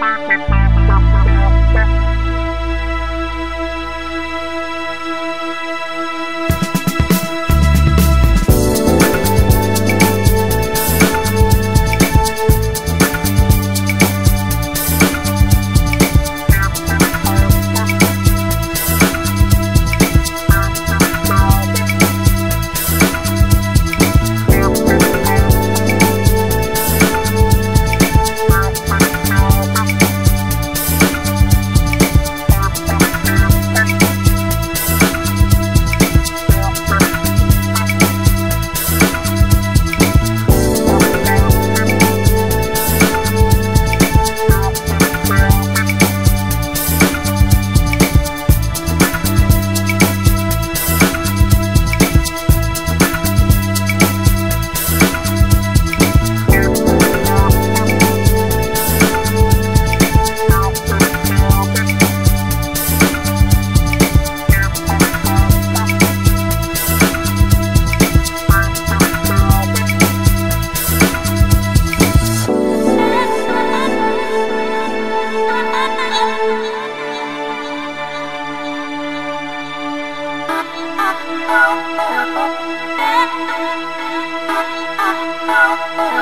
Bye. Oh,